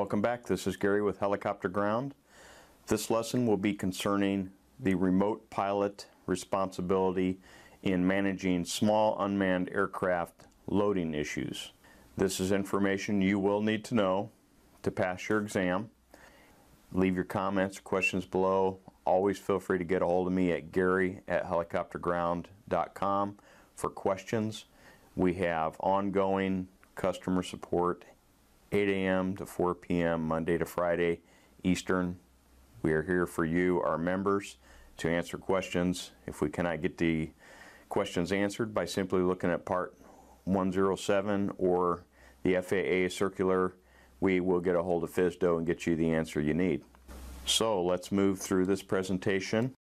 Welcome back. This is Gary with Helicopter Ground. This lesson will be concerning the remote pilot responsibility in managing small unmanned aircraft loading issues. This is information you will need to know to pass your exam. Leave your comments or questions below. Always feel free to get a hold of me at gary at helicopterground.com for questions. We have ongoing customer support 8 a.m. to 4 p.m. Monday to Friday Eastern. We are here for you, our members, to answer questions. If we cannot get the questions answered by simply looking at Part 107 or the FAA circular, we will get a hold of FSDO and get you the answer you need. So let's move through this presentation.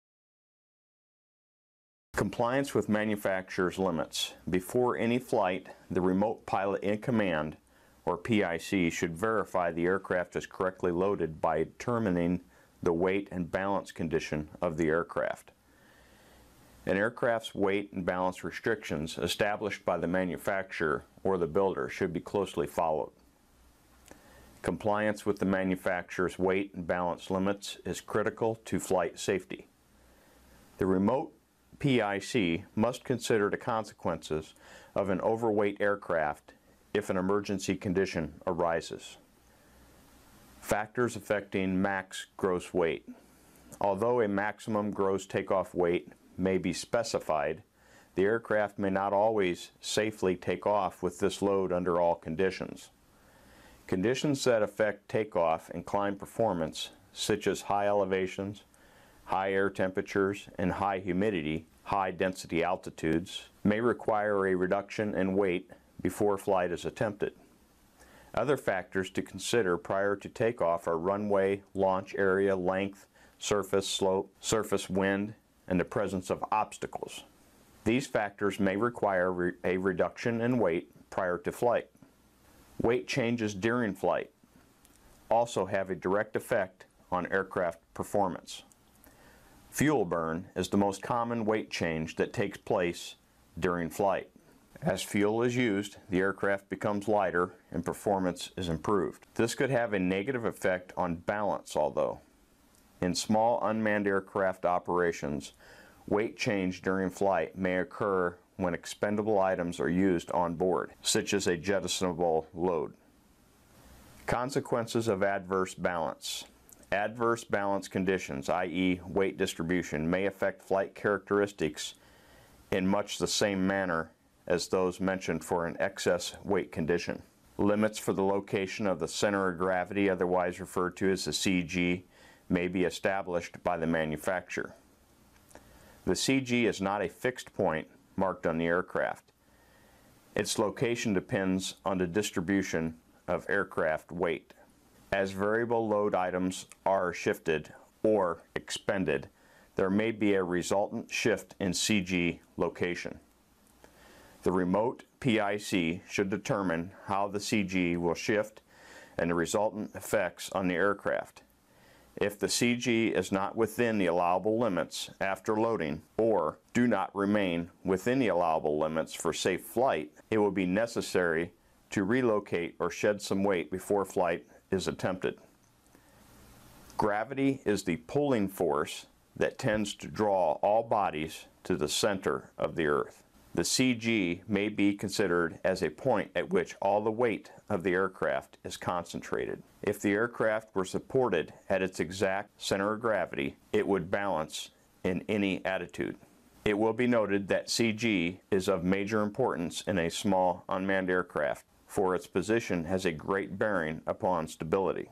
Compliance with manufacturer's limits. Before any flight, the remote pilot in command or PIC should verify the aircraft is correctly loaded by determining the weight and balance condition of the aircraft. An aircraft's weight and balance restrictions established by the manufacturer or the builder should be closely followed. Compliance with the manufacturer's weight and balance limits is critical to flight safety. The remote PIC must consider the consequences of an overweight aircraft if an emergency condition arises. Factors affecting max gross weight. Although a maximum gross takeoff weight may be specified, the aircraft may not always safely take off with this load under all conditions. Conditions that affect takeoff and climb performance, such as high elevations, high air temperatures, and high humidity, high density altitudes, may require a reduction in weight before flight is attempted. Other factors to consider prior to takeoff are runway, launch area, length, surface slope, surface wind, and the presence of obstacles. These factors may require re a reduction in weight prior to flight. Weight changes during flight also have a direct effect on aircraft performance. Fuel burn is the most common weight change that takes place during flight. As fuel is used, the aircraft becomes lighter and performance is improved. This could have a negative effect on balance although. In small unmanned aircraft operations, weight change during flight may occur when expendable items are used on board, such as a jettisonable load. Consequences of adverse balance. Adverse balance conditions, i.e. weight distribution, may affect flight characteristics in much the same manner as those mentioned for an excess weight condition. Limits for the location of the center of gravity, otherwise referred to as the CG, may be established by the manufacturer. The CG is not a fixed point marked on the aircraft. Its location depends on the distribution of aircraft weight. As variable load items are shifted or expended, there may be a resultant shift in CG location. The remote PIC should determine how the CG will shift and the resultant effects on the aircraft. If the CG is not within the allowable limits after loading or do not remain within the allowable limits for safe flight, it will be necessary to relocate or shed some weight before flight is attempted. Gravity is the pulling force that tends to draw all bodies to the center of the earth. The CG may be considered as a point at which all the weight of the aircraft is concentrated. If the aircraft were supported at its exact center of gravity, it would balance in any attitude. It will be noted that CG is of major importance in a small unmanned aircraft, for its position has a great bearing upon stability.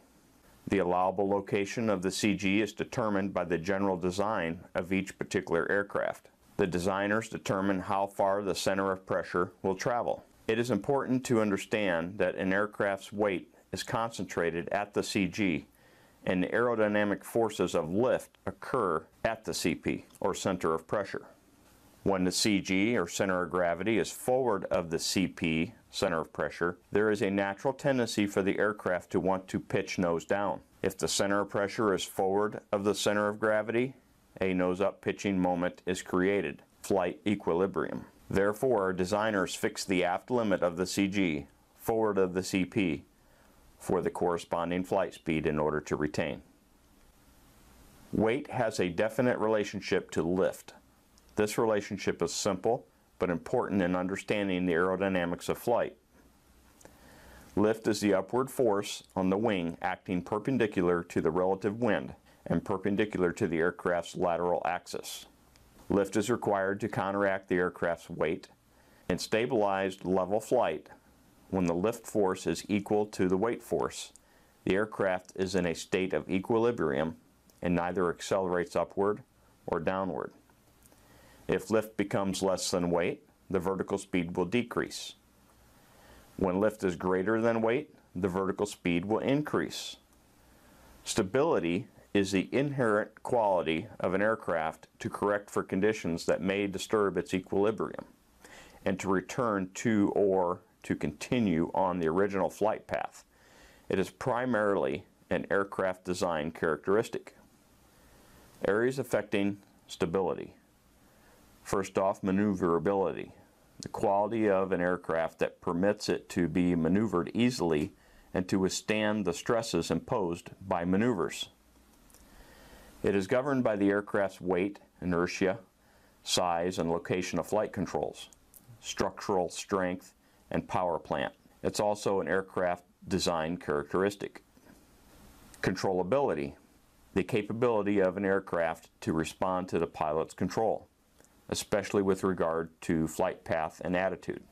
The allowable location of the CG is determined by the general design of each particular aircraft. The designers determine how far the center of pressure will travel. It is important to understand that an aircraft's weight is concentrated at the CG and the aerodynamic forces of lift occur at the CP, or center of pressure. When the CG, or center of gravity, is forward of the CP, center of pressure, there is a natural tendency for the aircraft to want to pitch nose down. If the center of pressure is forward of the center of gravity, a nose-up pitching moment is created, flight equilibrium. Therefore, designers fix the aft limit of the CG, forward of the CP, for the corresponding flight speed in order to retain. Weight has a definite relationship to lift. This relationship is simple but important in understanding the aerodynamics of flight. Lift is the upward force on the wing acting perpendicular to the relative wind and perpendicular to the aircraft's lateral axis. Lift is required to counteract the aircraft's weight. In stabilized level flight, when the lift force is equal to the weight force, the aircraft is in a state of equilibrium and neither accelerates upward or downward. If lift becomes less than weight, the vertical speed will decrease. When lift is greater than weight, the vertical speed will increase. Stability is the inherent quality of an aircraft to correct for conditions that may disturb its equilibrium and to return to or to continue on the original flight path. It is primarily an aircraft design characteristic. Areas affecting stability. First off, maneuverability. The quality of an aircraft that permits it to be maneuvered easily and to withstand the stresses imposed by maneuvers. It is governed by the aircraft's weight, inertia, size, and location of flight controls, structural strength, and power plant. It's also an aircraft design characteristic. Controllability, the capability of an aircraft to respond to the pilot's control, especially with regard to flight path and attitude.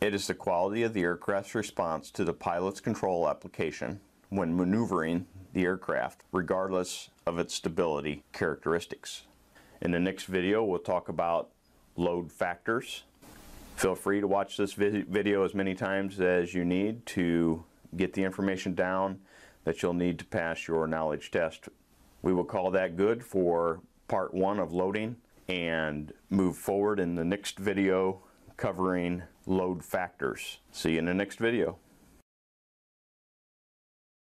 It is the quality of the aircraft's response to the pilot's control application when maneuvering the aircraft, regardless of its stability characteristics. In the next video, we'll talk about load factors. Feel free to watch this video as many times as you need to get the information down that you'll need to pass your knowledge test. We will call that good for part one of loading and move forward in the next video covering load factors. See you in the next video.